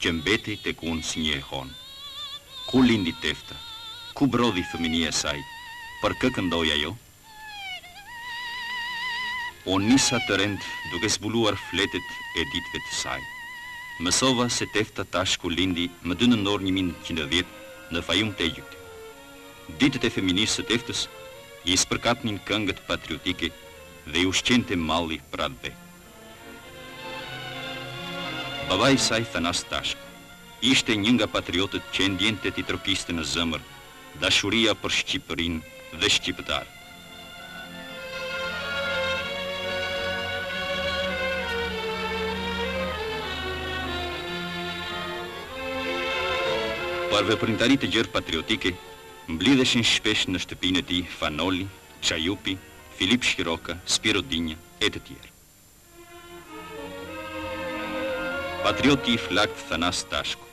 që mbetej tek unë si një jehonë. Ku lindi Tefta? Ku brodhi fëminia e saj? Për kë këndoi ajo? Unë nisa të rend duke zbuluar fletët e ditëve të saj. Mësova se Tefta Tashko lindi më dy nëntor një mijë e nëntëqind e dhjetë në Fajum të Egjiptit. Ditët e fëminisë së Teftës i spërkatnin këngët patriotike dhe i ushqente malli për atdhe. Babai i saj, Thanas Tashko, ishte një nga patriotët që e ndjente t'i trokiste në zëmër dashuria për Shqipërinë dhe shqipëtarët. Për veprimtari të gjerë patriotike, mblidheshin shpesh në shtëpinë e tij Fan Noli, Çajupi, Filip Shiroka, Spiro Dinja, e të tjerë. Patrioti i flaktë Thanas Tashko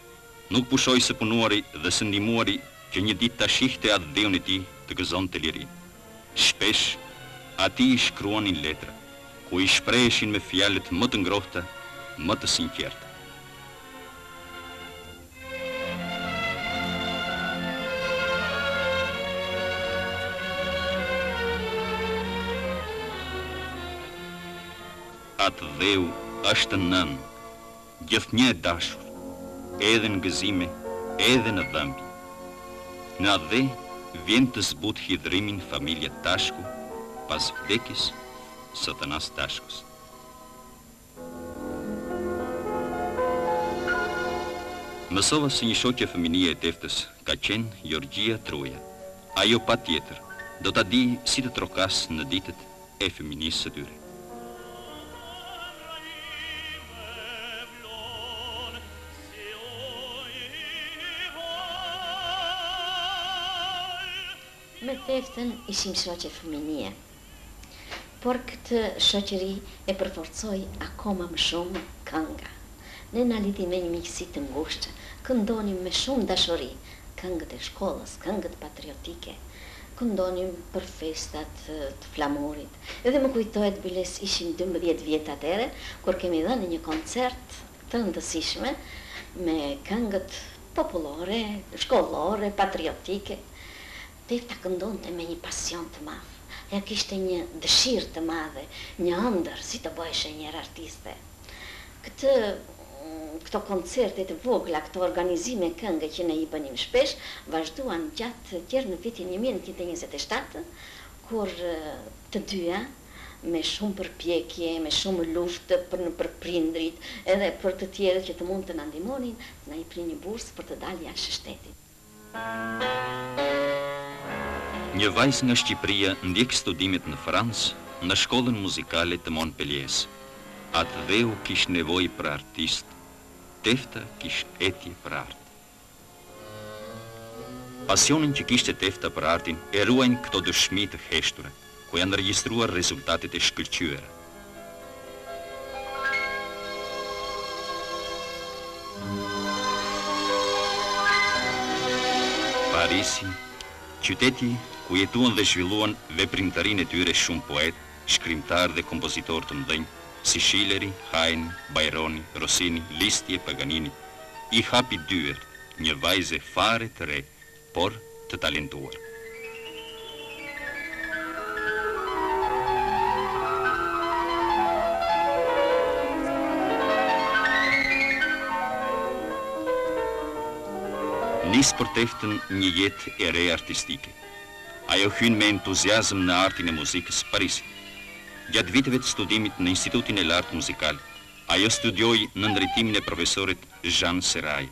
nuk pushoi së punuari dhe së ndihmuari që një ditë ta shihte atdheun e tij të gëzonte lirinë. Shpesh, atij i shkruanin letra, ku i shpreheshin me fjalët më të ngrohta, më të sinqerta. Atdheu është nënë, gjithnjë e dashur, edhe në gëzime, edhe në dhëmbje. Në atdhe vjen të zbutë hidhërimin familja Tashko pas vdekjes së Thanas Tashkos. Mësova se një shoqe fëminie e Teftës ka qenë Jorgjia Truja. Ajo patjetër do ta dijë si të trokasë në ditët e fëminisë së tyre. Me Teftën ishim shoqe fëminie. Por këtë shoqëri e përforcoi akoma më shumë kënga. Ne na lidhi në një miqësi të ngushtë, këndonim me shumë dashuri këngët e shkollës, këngët patriotike, këndonim për festat të flamurit. Edhe më kujtohet biles ishim dymbëdhjetë vjet atëherë kur kemi dhënë një koncert të rëndësishme me këngët popullore, shkollore, patriotike. Tefta këndonte me një pasion të madh. Ajo kishte një dëshirë të madhe, një ëndërr si të bëheshe një herë artiste. Këtë këto koncerte të vogla, këto organizime kënge që ne i bënim shpesh, vazhduan gjatë gjer në vitin një mijë e nëqind e njëzet e shtatë, kur të dyja me shumë përpjekje, me shumë luftë pranë prindërve edhe për të tjerët që të mund të na ndihmonin, na ipnin një bursë për të dalë jashtë shtetit. Një vajzë nga Shqipëria ndjek studimet në Francë në shkollën muzikale të Montpellier-së. Atdheu kish nevojë për artistë, Tefta kish etje për art. Pasionin që kishte Tefta për artin e ruajnë këto dëshmi të heshtura. ku janë regjistruar rezultatet e shkëlqyera. Parisi, qyteti ku jetuan dhe zhvilluan veprimtarinë e tyre shumë poetë, shkrimtarë dhe kompozitorë të mëdhenj, si Shileri, Hajni, Bajroni, Rosini, Listi e Paganini, i hapi dyert një vajze fare të re, por të talentuar. Nis për Teftën një jetë e re artistike. Ajo hyn me entuziazëm në artin e muzikës së Parisit. Gjatë viteve të studimit në Institutin e Lartë Muzikal, ajo studioi nën drejtimin e profesorit Jean Serrail.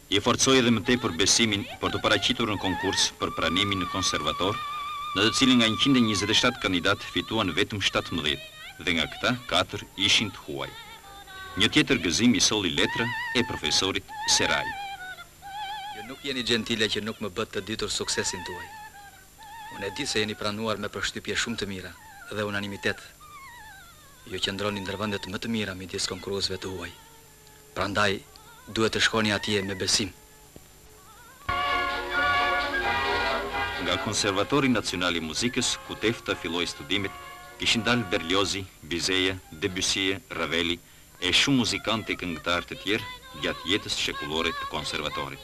e forcoi edhe më tepër besimin për t'u paraqitur në konkurs për pranimin në konservator, në të cilin nga njëqind e njëzet e shtatë kandidatë fituan vetëm shtatëmbëdhjetë dhe nga këta katër ishin të huaj. Një tjetër gëzim i solli letra e profesorit Seraj. Ju nuk jeni gjentile që nuk më bëtë të ditur suksesin tuaj. Unë e di se jeni pranuar me përshtypje shumë të mira dhe unanimitet. Ju qëndroni ndër vendet më të mira midis konkurruesve të huaj, prandaj duhet të shkoni atje me besim. Nga Konservatori Nacional i Muzikës, ku Tefta filloi studimet, kishin dalë Berliozi, Bizet-ja, Debussy, Ravel-i e shumë muzikantë e këngëtarë të tjerë gjatë jetës shekullore të Konservatorit.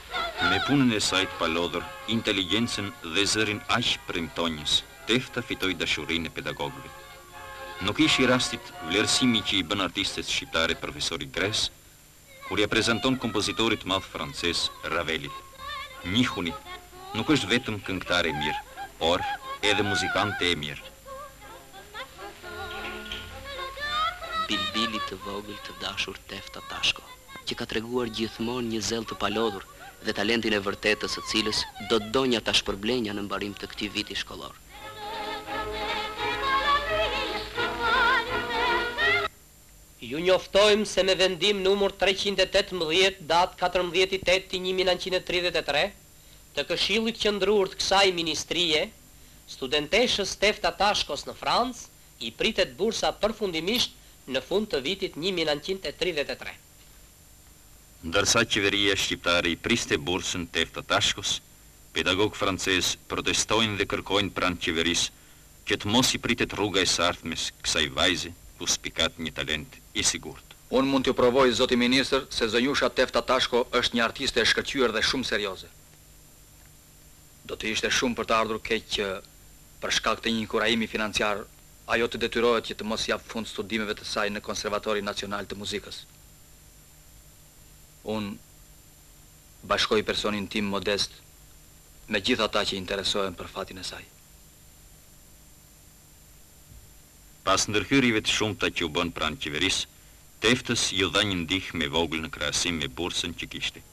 me punën e saj të palodhur, inteligjencën dhe zërin aq premtonjës, Tefta fitoi dashurinë e pedagogëve. Nuk ish i rastit vlerësimi që i bën artistes shqiptare profesori Gres, kur ia prezanton kompozitorit të madh francez, Ravelit, Njihuni, nuk është vetëm këngëtare e mirë, por edhe muzikante e mirë. Bilbilit të vogël të dashur Tefta Tashko. që ka treguar gjithmonë një zell të palodhur dhe talentin e vërtetë të së cilës do të donja ta shpërblenja në mbarim të këtij viti shkollor. Ju njoftojmë se me vendim numër treqind e tetëmbëdhjetë datë katërmbëdhjetë i tetë i një mijë e nëntëqind e tridhjetë e tre të Këshillit Qendror të kësaj Ministrie, studenteshës Tefta Tashko në Francë I pritet bursa përfundimisht në fund të vitit një mijë e nëntëqind e tridhjetë e tre. Ndërsa qeveria shqiptare i priste bursën Tefta Tashkos, pedagogë francezë protestojnë dhe kërkojnë pranë qeverisë që të mos i pritet rruga e së ardhmes kësaj vajze ku spikat një talent i sigurt. Unë mund t'ju provoj zoti ministër se zonjusha Tefta Tashko është një artiste e shkëlqyer dhe shumë serioze. Do të ishte shumë për të ardhur keq që, për shkak të një inkurajimi financiar, ajo të detyrohet që të mos u japë fund studimeve të saj në Konservatorin Nacional të Muzikës. Unë bashkoj personin tim modest me gjithë ata që interesohen për fatin e saj. Pas ndërhyrjeve të shumta që u bënë pranë qeverisë, Teftës iu dha një ndihmë e vogël në krahasim me bursën që kishte.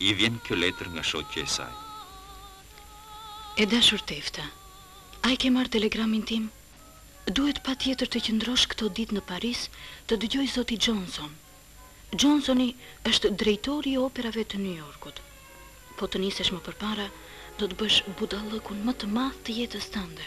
I vjen kjo letër nga shoqe e saj. E dashur Tefta, A e ke marrë telegramin tim? Duhet patjetër të qëndrosh këto ditë në Paris të dëgjojë zoti Johnson. Johnsoni është drejtori i operave të New Yorkut. Po të nisesh më përpara, do të bësh budallëkun më të madh të jetës tënde.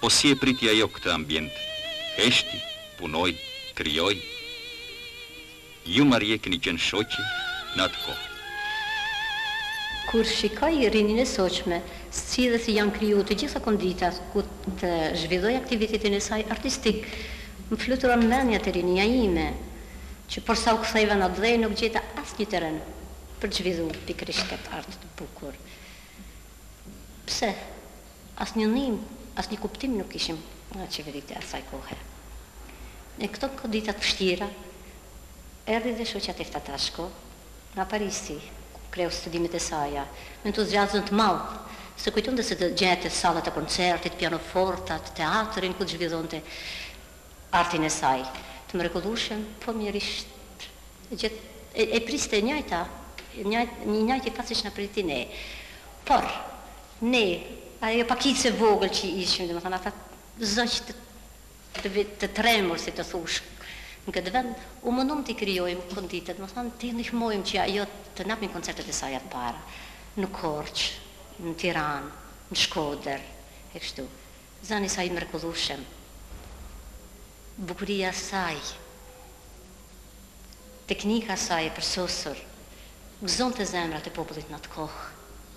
Po si e priti ajo këtë ambient? Heshti, punoi, krijoi? Ju Marie keni qenë shoqe në atë kohë. Kur shikoj rininë e sotshme, së cilës i janë kriju të gjitha konditat ku të zhvillojë aktivitetin e saj artistik, më fluturon mendja te rinia ime, që porsa u ktheva në Atdhe nuk gjeta asnjë terren për të zhvillu pikërisht këtë art të bukur. Pse? Asnjë ndihmë, asnjë kuptim nuk kishim nga qeveritë e asaj kohe. Në këto kondita të vështira, erdhi dhe shoqja Tefta Tashko, nga Parisi, ku kreu studimet e saja, me entuziazëm të madh, se kujtonte se do gjente sallat e koncertit, pianofortat, teatrin ku të zhvillonte artin e saj të mrekullueshëm, po mjerisht e priste e njëjta, një i njëjti fat siç na priti ne. Por, Ne, ajo pakicë e vogël që ishim, domethënë ata zogjtë të të tremur si të thush në këtë vend, u mundum t'i krijojmë konditet, domethënë t'i ndihmojmë që ajo të napë koncertet e saja të para në Korçë, në Tiranë, në Shkodër e kështu. Zani i saj i mrekullueshëm, bukuria e saj, teknika e saj e përsosur, gëzonte zemrat e popullit në atë kohë.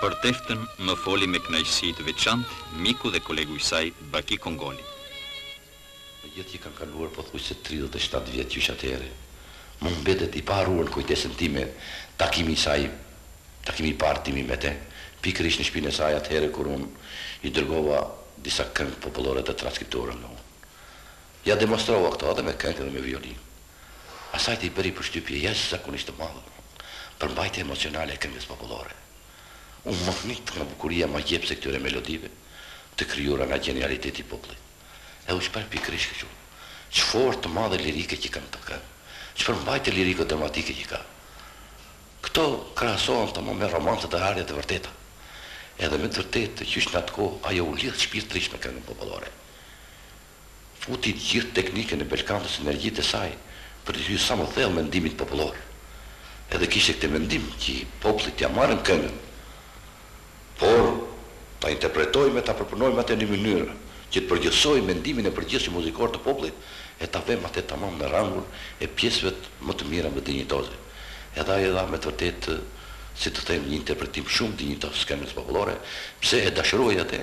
Për Teftën më foli me kënaqësi të veçantë miku dhe kolegu i saj, Baki Kongoli. Megjithëqë kanë kaluar pothuajse tridhjetë e shtatë vjet qysh atëhere, më mbetet i paharruar në kujtesën time takimi i saj, takimi i parë timi me te, pikërisht në shpinë e saj atëhere kur unë i dërgova disa këngë popullore të transkriptuara nga unë. Ia demonstrova këto edhe me këngë dhe me violinë. Asaj i bëri përshtypje jashtëzakonisht të madhe përmbajtja emocionale e këngës popullore. U mahnit nga bukuria magjepse e këtyre melodive të krijuara nga gjenialiteti i popullit. E u shpreh pikërisht kështu, Ç'forcë të madhe lirike që kanë këto këngë! Ç'përmbajtje liriko-dramatike që ka! Këto krahasohen tamam me romancat e ariet e vërteta. Edhe me të vërtetë, qysh në atë kohë, ajo u lidh shpirtërisht me këngën popullore. futi të gjithë teknikën e belkantos, energjitë e saj për t'i hy sa më thellë mendimit popullor. Edhe kishte këtë mendim që popullit t'ia marrim këngën, por ta interpretojmë e ta përpunojmë atë në mënyrë që të përgjithësojë mendimin e përgjithshëm muzikor të popullit e ta vëmë atë tamam në rangun e pjesëve më të mira më dinjitoze. Edhe ajo i dha me të vërtetë si të them një interpretim shumë dinjitoz këngës popullore, pse e dashuroi atë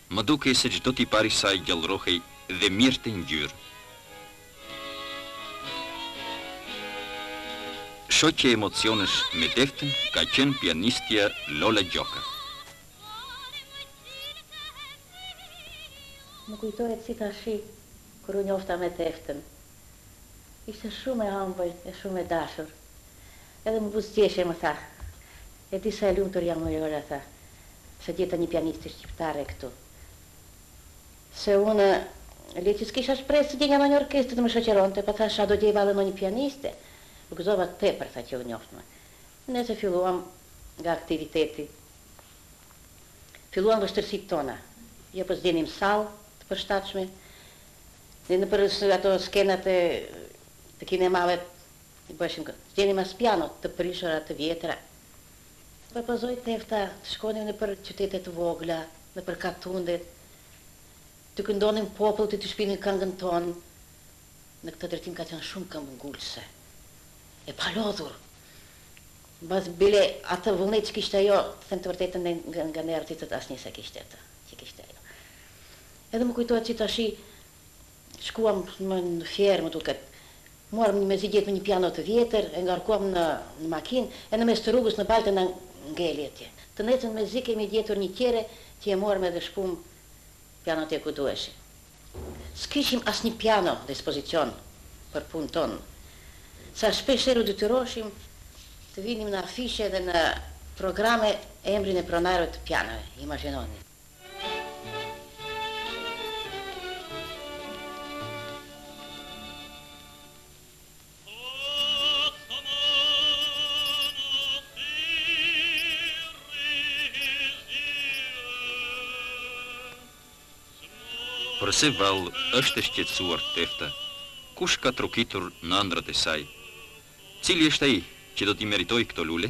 Më dukej se çdo tipar i saj gjallërohej dhe mirrte ngjyrë. Shoqe emocionesh me Teftën ka qenë pianistja Lola Gjoka. Më kujtohet si tashi kur u njofta me Teftën. Ishte shumë e ambël e shumë e dashur. Edhe me buzëqeshje më tha, E di sa e lumtur jam o Lola, tha, se gjeta një pianiste shqiptare këtu. Se unë le që s'kisha shpresë të gjenja ndonjë orkestër të më shoqëronte, po thashë a do gjej valle ndonjë pianiste? U gëzova tepër sa që u njoftëm. Ne sa filluam nga aktiviteti, filluan vështirësitë tona. Jo po s'gjenim sallë të përshtatshme, ne nëpër ato skenat e të kinemave bëheshin, s'gjenim as piano të prishura të vjetra, Propozoi Tefta të shkonim nëpër qytete të vogla, nëpër katundet, t'i këndonim popullit e t'i shpinim këngën tonë. Në këtë drejtim ka qenë shumë këmbëngulëse, e palodhur, bile atë vullnet që kishte ajo, të them të vërtetën ne nga, nga ne artistët asnjë s'e kishte atë që kishte ajo. Edhe më kujtohet si tashi Shkuam në në Fier, më duket. Morëm një mezi gjetëm një piano të vjetër, e ngarkuam në në makinë, e në mes të rrugës në baltë na ngeli atje. Të nesërmen mezi kemi gjetur një qere që e morëm edhe shpumë pianon te ku duheshin. S'kishim asnjë piano në dispozicion për punë tonë. Sa shpeshherë u detyroheshim të vinim në afishe dhe në programe emrin e pronarëve të pianove, imagjinoni. Përse vallë është e shqetësuar Tefta? Kush ka trokitur në ëndrrat e saj? Cili është ai që do t'i meritojë këto lule?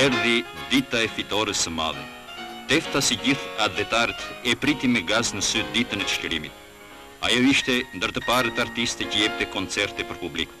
Erdhi dita e fitores së madhe. Tefta si gjithë atdhetarët e priti me gaz në sy ditën e çlirimit. Ajo ishte ndër të parët artiste që jepte koncerte për publik.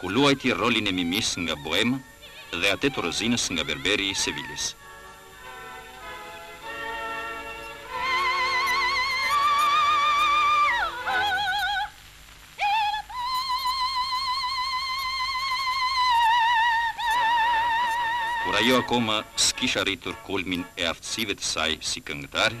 ku luajti rolin e Mimisë nga Boema dhe atë të Rozinës nga Berberi i Seviljes. Kur ajo akoma s'kish arritur kulmin e aftësive të saj si këngëtare,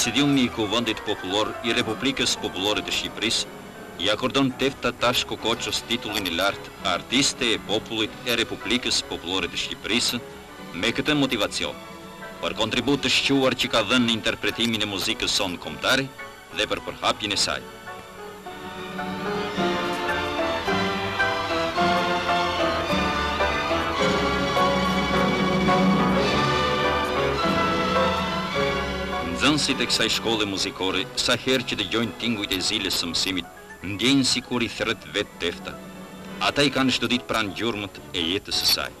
Presidiumi i Kuvendit Popullor i Republikës Popullore të Shqipërisë i akordon Tefta Tashko Koçës titullin e lartë Artiste e Popullit e Republikës Popullore të Shqipërisë, Me këtë motivacion, për kontribut të shquar që ka dhënë në interpretimin e muzikës sonë kombëtare dhe për përhapjen e saj. Nxënësit e kësaj shkolle muzikore sa herë që dëgjojnë tingujt e zilës së mësimit, ndjejnë sikur i thret vetë Tefta. Ata i kanë çdo ditë pranë gjurmët e jetës së saj.